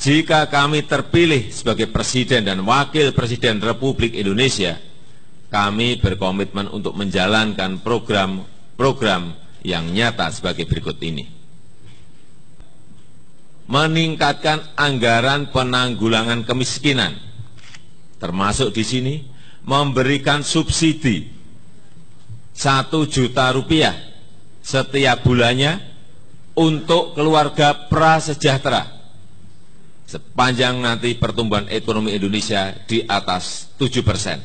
Jika kami terpilih sebagai Presiden dan Wakil Presiden Republik Indonesia, kami berkomitmen untuk menjalankan program-program yang nyata sebagai berikut ini. Meningkatkan anggaran penanggulangan kemiskinan, termasuk di sini memberikan subsidi satu juta rupiah setiap bulannya untuk keluarga prasejahtera sepanjang nanti pertumbuhan ekonomi Indonesia di atas 7 persen.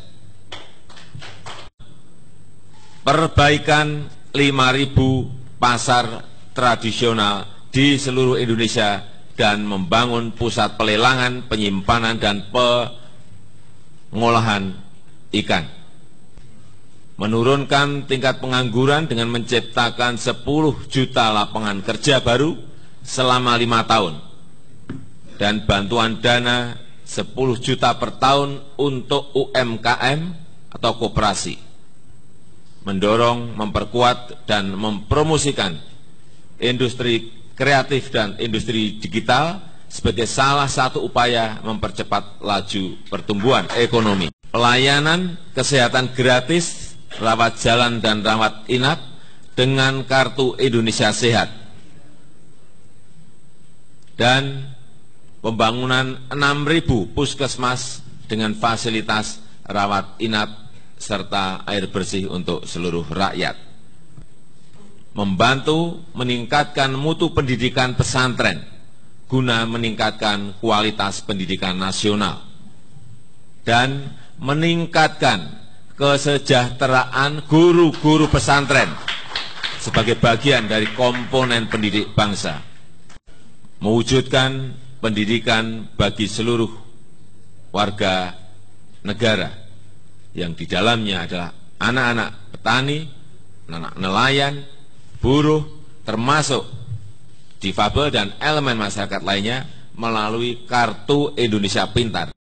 Perbaikan 5.000 pasar tradisional di seluruh Indonesia dan membangun pusat pelelangan, penyimpanan, dan pengolahan ikan. Menurunkan tingkat pengangguran dengan menciptakan 10 juta lapangan kerja baru selama lima tahun dan bantuan dana 10 juta per tahun untuk UMKM atau koperasi. Mendorong, memperkuat, dan mempromosikan industri kreatif dan industri digital sebagai salah satu upaya mempercepat laju pertumbuhan ekonomi. Pelayanan kesehatan gratis, rawat jalan dan rawat inap dengan kartu Indonesia Sehat. Dan pembangunan 6.000 puskesmas dengan fasilitas rawat inap serta air bersih untuk seluruh rakyat. Membantu meningkatkan mutu pendidikan pesantren guna meningkatkan kualitas pendidikan nasional dan meningkatkan kesejahteraan guru-guru pesantren sebagai bagian dari komponen pendidik bangsa. Mewujudkan pendidikan bagi seluruh warga negara yang di dalamnya adalah anak-anak petani, anak nelayan, buruh, termasuk difabel dan elemen masyarakat lainnya melalui Kartu Indonesia Pintar.